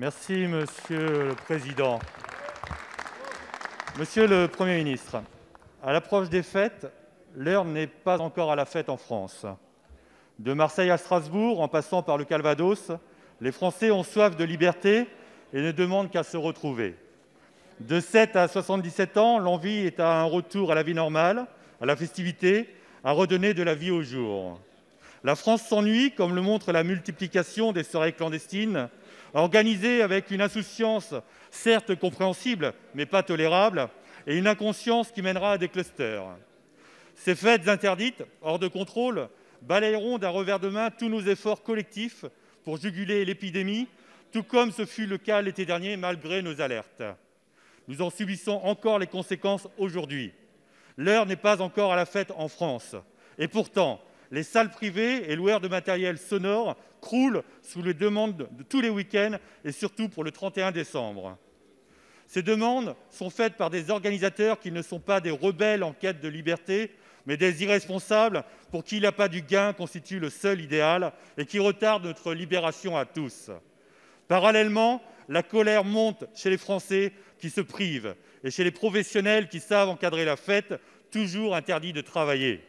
Merci, monsieur le président. Monsieur le Premier ministre, à l'approche des fêtes, l'heure n'est pas encore à la fête en France. De Marseille à Strasbourg, en passant par le Calvados, les Français ont soif de liberté et ne demandent qu'à se retrouver. De 7 à 77 ans, l'envie est à un retour à la vie normale, à la festivité, à redonner de la vie au jour. La France s'ennuie, comme le montre la multiplication des soirées clandestines, organisées avec une insouciance certes compréhensible, mais pas tolérable, et une inconscience qui mènera à des clusters. Ces fêtes interdites, hors de contrôle, balayeront d'un revers de main tous nos efforts collectifs pour juguler l'épidémie, tout comme ce fut le cas l'été dernier malgré nos alertes. Nous en subissons encore les conséquences aujourd'hui. L'heure n'est pas encore à la fête en France. Et pourtant, les salles privées et loueurs de matériel sonore croulent sous les demandes de tous les week-ends et surtout pour le 31 décembre. Ces demandes sont faites par des organisateurs qui ne sont pas des rebelles en quête de liberté, mais des irresponsables pour qui l'appât du gain constitue le seul idéal et qui retardent notre libération à tous. Parallèlement, la colère monte chez les Français qui se privent et chez les professionnels qui savent encadrer la fête, toujours interdits de travailler.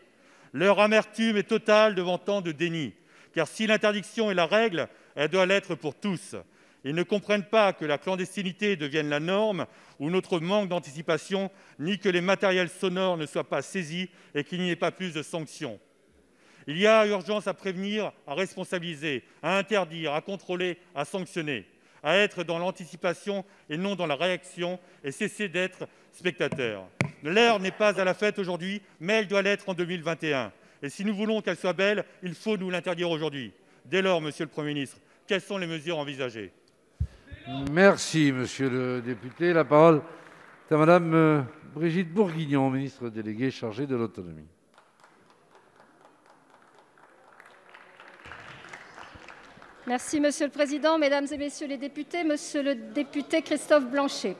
Leur amertume est totale devant tant de déni, car si l'interdiction est la règle, elle doit l'être pour tous. Ils ne comprennent pas que la clandestinité devienne la norme ou notre manque d'anticipation, ni que les matériels sonores ne soient pas saisis et qu'il n'y ait pas plus de sanctions. Il y a urgence à prévenir, à responsabiliser, à interdire, à contrôler, à sanctionner, à être dans l'anticipation et non dans la réaction et cesser d'être spectateur. L'heure n'est pas à la fête aujourd'hui, mais elle doit l'être en 2021. Et si nous voulons qu'elle soit belle, il faut nous l'interdire aujourd'hui. Dès lors, monsieur le Premier ministre, quelles sont les mesures envisagées? Merci, monsieur le député. La parole est à madame euh, Brigitte Bourguignon, ministre déléguée chargée de l'autonomie. Merci, Monsieur le Président, Mesdames et Messieurs les députés, Monsieur le député Christophe Blanchet.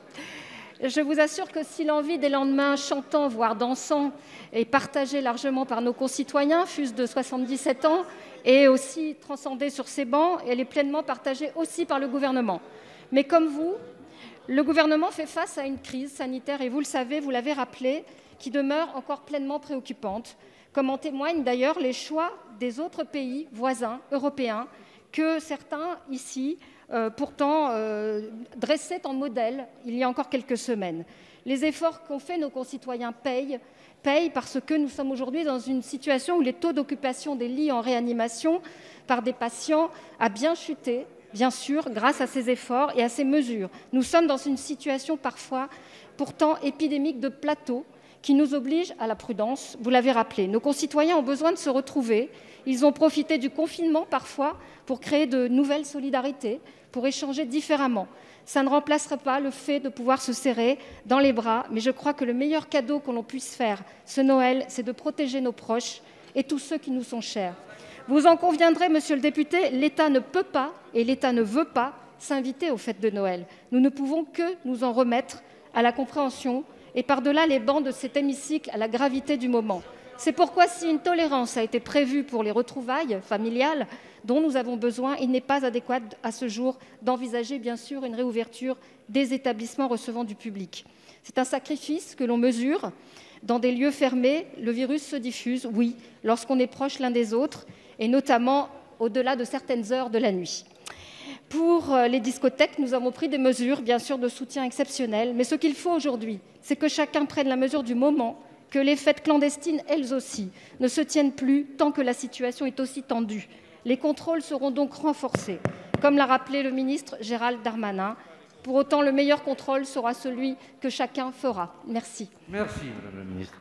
Je vous assure que si l'envie des lendemains chantants, voire dansants, est partagée largement par nos concitoyens, fût de 77 ans, et aussi transcendée sur ces bancs, elle est pleinement partagée aussi par le gouvernement. Mais comme vous, le gouvernement fait face à une crise sanitaire, et vous le savez, vous l'avez rappelé, qui demeure encore pleinement préoccupante, comme en témoignent d'ailleurs les choix des autres pays voisins européens que certains ici, euh, pourtant, euh, dressaient en modèle il y a encore quelques semaines. Les efforts qu'ont fait nos concitoyens payent, payent parce que nous sommes aujourd'hui dans une situation où les taux d'occupation des lits en réanimation par des patients a bien chuté, bien sûr, grâce à ces efforts et à ces mesures. Nous sommes dans une situation parfois pourtant épidémique de plateau qui nous oblige à la prudence, vous l'avez rappelé. Nos concitoyens ont besoin de se retrouver. Ils ont profité du confinement parfois pour créer de nouvelles solidarités, pour échanger différemment. Ça ne remplacera pas le fait de pouvoir se serrer dans les bras, mais je crois que le meilleur cadeau que l'on puisse faire ce Noël, c'est de protéger nos proches et tous ceux qui nous sont chers. Vous en conviendrez, monsieur le député, l'État ne peut pas et l'État ne veut pas s'inviter aux fêtes de Noël. Nous ne pouvons que nous en remettre à la compréhension et par-delà les bancs de cet hémicycle à la gravité du moment. C'est pourquoi si une tolérance a été prévue pour les retrouvailles familiales dont nous avons besoin, il n'est pas adéquat à ce jour d'envisager bien sûr une réouverture des établissements recevant du public. C'est un sacrifice que l'on mesure. Dans des lieux fermés, le virus se diffuse, oui, lorsqu'on est proche l'un des autres, et notamment au-delà de certaines heures de la nuit. Pour euh, les discothèques, nous avons pris des mesures, bien sûr, de soutien exceptionnel. Mais ce qu'il faut aujourd'hui, c'est que chacun prenne la mesure du moment, que les fêtes clandestines, elles aussi, ne se tiennent plus tant que la situation est aussi tendue. Les contrôles seront donc renforcés, comme l'a rappelé le ministre Gérald Darmanin. Pour autant, le meilleur contrôle sera celui que chacun fera. Merci. Merci, Madame la Ministre.